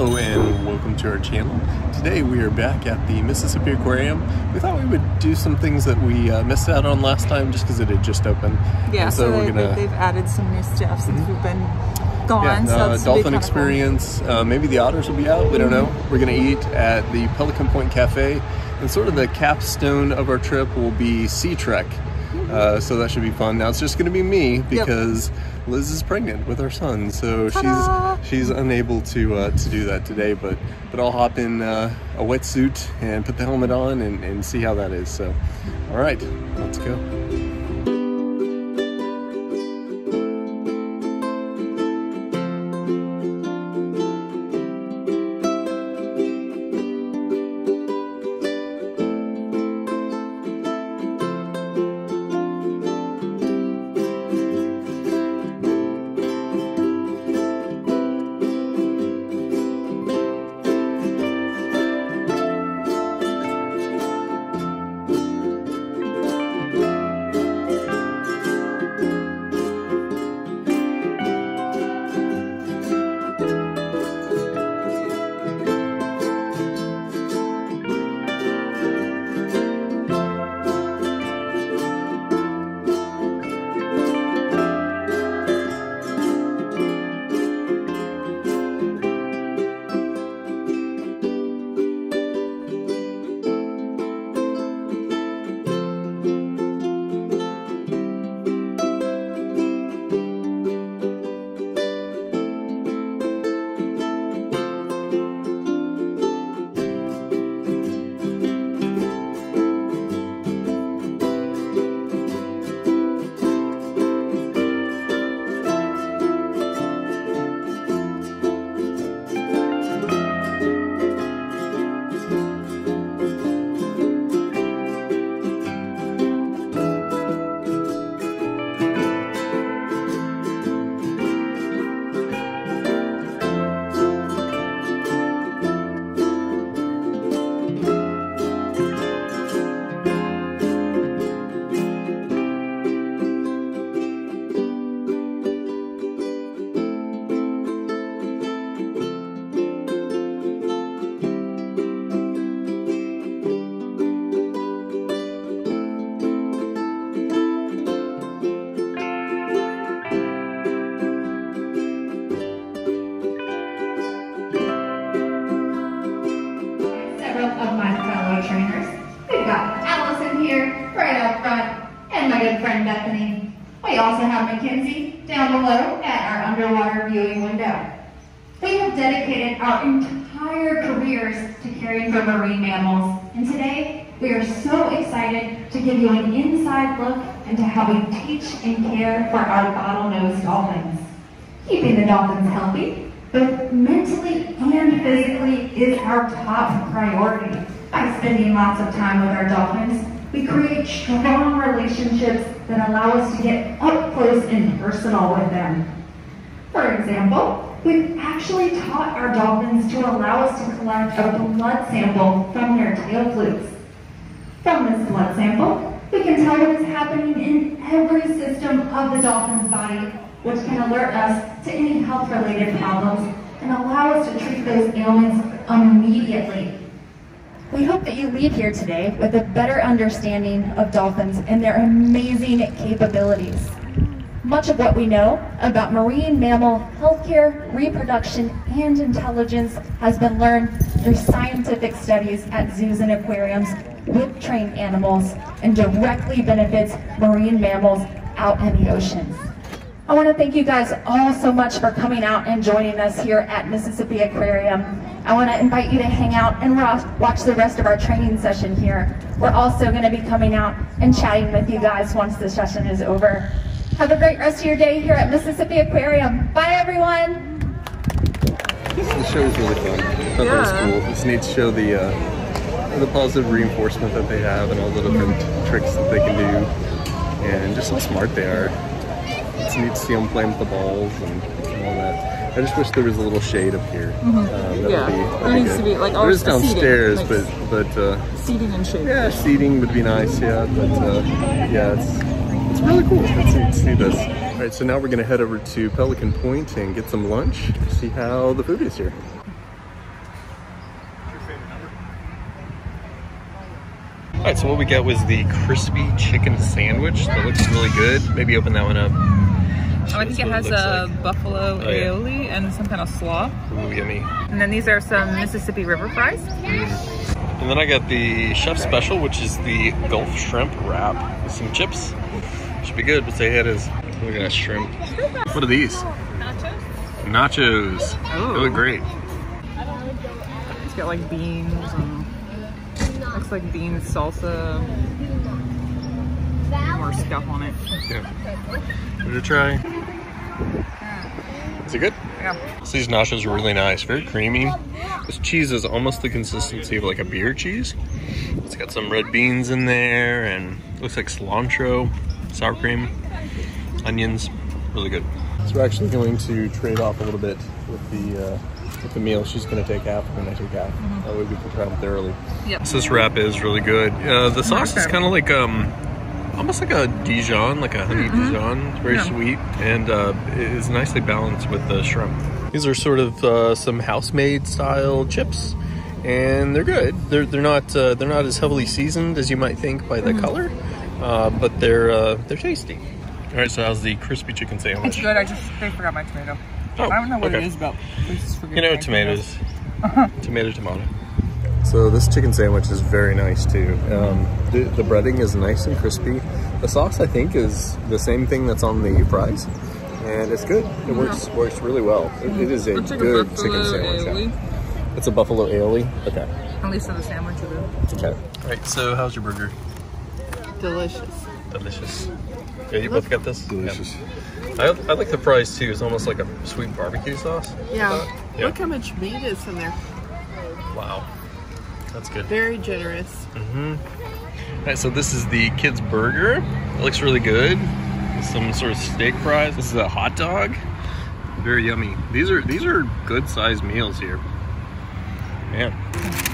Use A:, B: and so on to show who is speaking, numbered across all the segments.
A: Hello and welcome to our channel. Today we are back at the Mississippi Aquarium. We thought we would do some things that we uh, missed out on last time just because it had just opened.
B: Yeah,
A: And
B: so,
A: we're
B: they,
A: gonna
B: they've added some new stuff since we've been gone.
A: yeah,
B: so
A: uh, dolphin experience. Uh, maybe the otters will be out. We don't know. We're gonna eat at the Pelican Pointe Cafe, and sort of the capstone of our trip will be SeaTREK. Uh, so that should be fun. Now it's just gonna be me because Liz is pregnant with our son, so
B: Ta-da!
A: she's she's unable to uh, to do that today. But but I'll hop in uh, a wetsuit and put the helmet on and, and see how that is. So, all right, let's go.
C: Bethany. We also have Mackenzie down below at our underwater viewing window. We have dedicated our entire careers to caring for marine mammals, and today we are so excited to give you an inside look into how we teach and care for our bottlenose dolphins. Keeping the dolphins healthy, both mentally and physically, is our top priority. By spending lots of time with our dolphins, we create strong relationships that allow us to get up close and personal with them. For example, we've actually taught our dolphins to allow us to collect a blood sample from their tail flukes. From this blood sample, we can tell what is happening in every system of the dolphin's body, which can alert us to any health-related problems and allow us to treat those ailments immediately.
D: We hope that you leave here today with a better understanding of dolphins and their amazing capabilities. Much of what we know about marine mammal healthcare, reproduction, and intelligence has been learned through scientific studies at zoos and aquariums with trained animals and directly benefits marine mammals out in the oceans. I want to thank you guys all so much for coming out and joining us here at Mississippi Aquarium. I want to invite you to hang out and watch the rest of our training session here. We're also going to be coming out and chatting with you guys once the session is over. Have a great rest of your day here at Mississippi Aquarium. Bye, everyone.
A: The show was really fun. I thought that was cool. It's neat to show the uh, the positive reinforcement that they have and all the different tricks that they can do, and just how smart they are. Need to see them playing with the balls and all that. I just wish there was a little shade up here. Mm
B: -hmm. yeah, there needs to be like
A: there is downstairs,
B: seating,
A: downstairs but but uh,
B: seating and shade.
A: Yeah, seating would be nice. Yeah, but uh, yeah, it's it's really cool. Let's see, see this. All right, so now we're gonna head over to Pelican Pointe and get some lunch. See how the food is here. All right, so what we got was the crispy chicken sandwich that looks really good. Maybe open that one up.
B: Oh, I think it has a
A: like.
B: buffalo
A: Oh, yeah.
B: aioli and some kind of slaw.
A: Ooh, yummy.
B: And then these are some Mississippi River fries.
A: And then I got the chef special, which is the Gulf shrimp wrap with some chips. Should be good. Let's say it is. Look at that shrimp. What are these?
B: Nachos.
A: Nachos.
B: Ooh.
A: They look great.
B: It's got like beans and looks like beans salsa. More stuff on it.
A: Yeah. Give it a try. Is it good?
B: Yeah.
A: So these nachos are really nice, very creamy. This cheese is almost the consistency of like a beer cheese. It's got some red beans in there and looks like cilantro, sour cream, onions, really good. So we're actually going to trade off a little bit with the uh, with the meal. She's going to take half, and I take half. That way we can try early.
B: Yep.
A: So this wrap is really good. Uh, the sauce is kind of like um, almost like a Dijon, like a honey Dijon. It's very
B: Yeah.
A: sweet and uh, it is nicely balanced with the shrimp. These are sort of uh, some house-made style chips, and they're good. They're they're not uh, they're not as heavily seasoned as you might think by the color, uh, but they're uh, they're tasty. All right, so how's the crispy chicken sandwich?
B: It's good. I just they forgot my tomato.
A: Oh,
B: I don't know what
A: okay.
B: it is about. Please
A: You know, tomatoes. tomato, tomato. So this chicken sandwich is very nice too. Um, the, the breading is nice and crispy. The sauce, I think, is the same thing that's on the fries, and it's good. It works works really well. It, it is a
B: Looks like a
A: good chicken sandwich. yeah. It's a buffalo aioli. Okay.
B: At least on the sandwich it is.
A: Okay. All right. So how's your burger?
B: Delicious.
A: Delicious. Yeah, you both got this.
E: Delicious.
A: Yeah. I, I like the fries too. It's almost like a sweet barbecue sauce.
F: Yeah.
A: Yeah.
F: Look how much meat is in there.
A: Wow. That's good.
F: Very generous.
A: All right, so this is the kids' burger. It looks really good. Some sort of steak fries. This is a hot dog. Very yummy. These are these are good sized meals here. Man,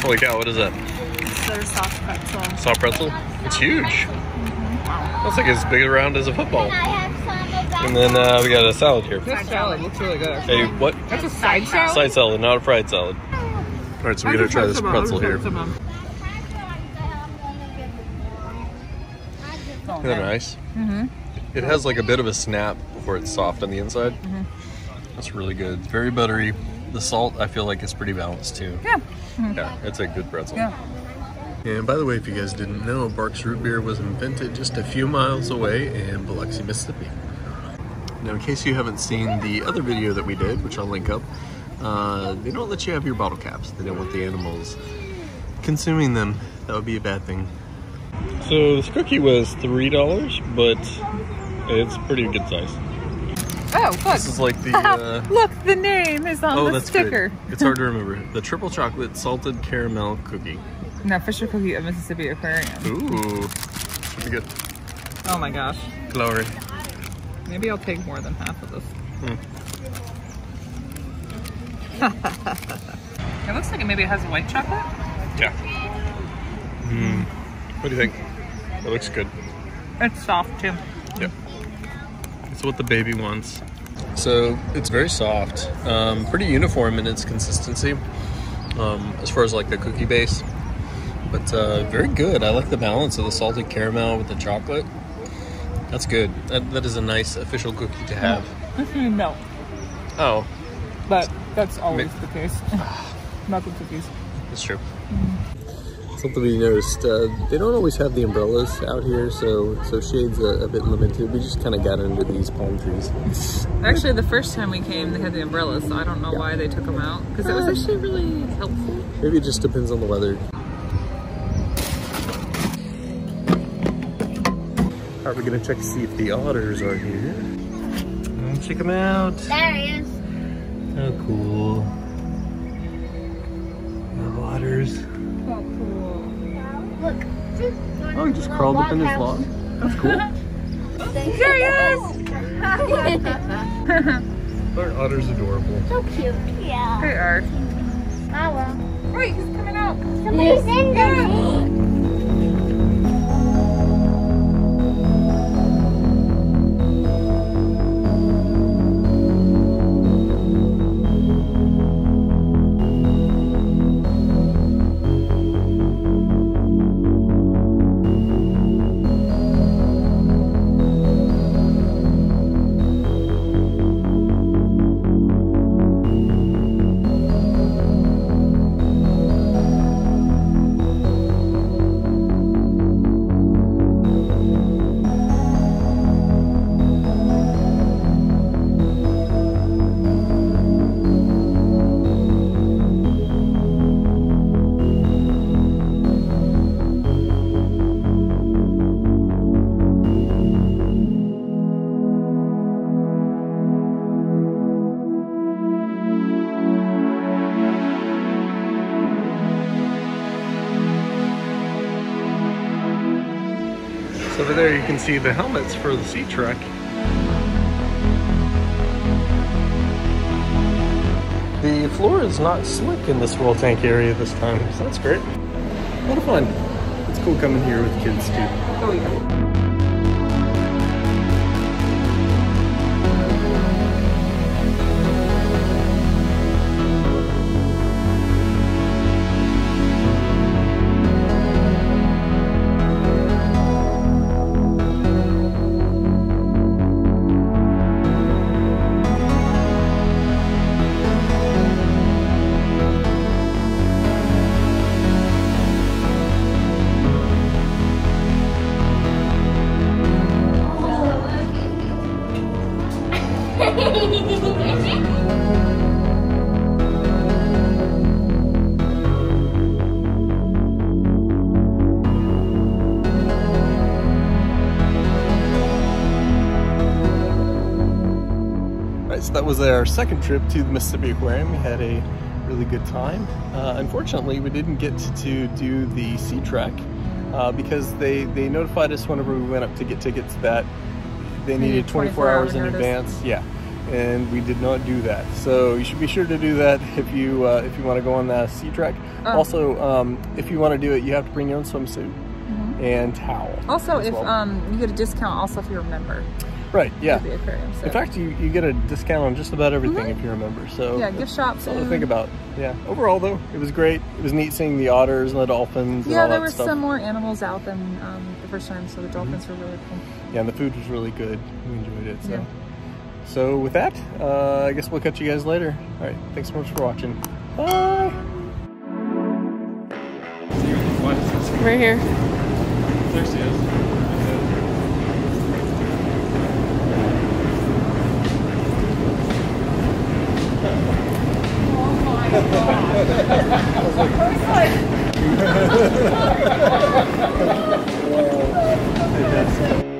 A: holy cow! What is that?
F: It's their soft pretzel.
A: Soft pretzel. It's huge. Looks like it's big around as a football. And then uh, we got a salad here.
B: This salad looks really good. actually.
A: Hey, what?
B: That's a side salad.
A: Side salad, not a fried salad. All right, so we're gonna try this pretzel here. Isn't that nice? Mm-hmm. It has like a bit of a snap before it's soft on the inside.
B: Mm-hmm.
A: That's really good. It's very buttery. The salt, I feel like, is pretty balanced too.
B: Yeah.
A: Yeah, it's a good pretzel.
B: Yeah.
A: And by the way, if you guys didn't know, Barq's Root Beer was invented just a few miles away in Biloxi, Mississippi. Now, in case you haven't seen the other video that we did, which I'll link up, uh, they don't let you have your bottle caps. They don't want the animals consuming them. That would be a bad thing. So this cookie was three dollars, but it's pretty good size.
B: Oh, look.
A: This is like the uh,
B: look, the name is on
A: oh,
B: the
A: that's
B: sticker.
A: good. It's hard to remember. The triple chocolate salted caramel cookie.
B: No, Fisher Cookie of Mississippi Aquarium.
A: Ooh, should be good.
B: Oh my gosh.
A: Glory.
B: Maybe I'll take more than half of this. it looks like it maybe has white chocolate.
A: Yeah. Mm. What do you think? It looks good.
B: It's soft too.
A: Yep. It's what the baby wants. So it's very soft, um, pretty uniform in its consistency, um, as far as like the cookie base. But uh, very good. I like the balance of the salted caramel with the chocolate. That's good. That, that is a nice official cookie to have.
B: no,
A: Oh,
B: but that's always
A: Ma-
B: the case. Not the cookies.
A: That's true. Something we noticed, uh, they don't always have the umbrellas out here, so so shade's a, a bit limited. We just kind of got under these palm trees.
B: Actually, the first time we came, they had the umbrellas, so I don't know why they took them out because it was actually really helpful.
A: Maybe it just depends on the weather. Are we gonna check to see if the otters are here? Check them out.
G: There he is.
A: How cool. The otters.
G: Oh, Look.
A: Oh, he just crawled up in his log. That's cool.
G: There he is.
A: Our otter's adorable.
G: so cute. Yeah.
B: They are.
G: Oh well.
B: Wait, he's coming out.
G: Somebody's in there.
A: So over there you can see the helmets for the SeaTREK. The floor is not slick in this roll tank area this time, so that's great. A lot of fun. It's cool coming here with kids too.
B: Oh yeah.
A: Was our second trip to the Mississippi Aquarium. We had a really good time. Uh, unfortunately, we didn't get to do the SeaTREK uh, because they, they notified us whenever we went up to get tickets that they needed
B: needed
A: 24,
B: 24
A: hours in advance. Yeah, and we did not do that. So you should be sure to do that if you uh, if you want to go on the SeaTREK.
B: Oh.
A: Also, um, if you want to do it, you have to bring your own swimsuit and towel.
B: Also, if
A: well.
B: um, you get a discount, also if you're a member
A: right, yeah.
B: the aquarium. So.
A: In fact, you, you get a discount on just about everything if you remember. So
B: Mm-hmm. yeah, gift shop,
A: Something to think about. Yeah. Overall, though, it was great. It was neat seeing the otters and the dolphins. and
B: Yeah,
A: all
B: there were
A: stuff.
B: some more animals out than um, the first time, so
A: Mm-hmm.
B: the dolphins were really cool.
A: Yeah, and the food was really good. We enjoyed it. So,
B: Yeah.
A: so with that, uh, I guess we'll catch you guys later. All right. Thanks so much for watching. Bye.
F: Right here.
A: There she is. First one.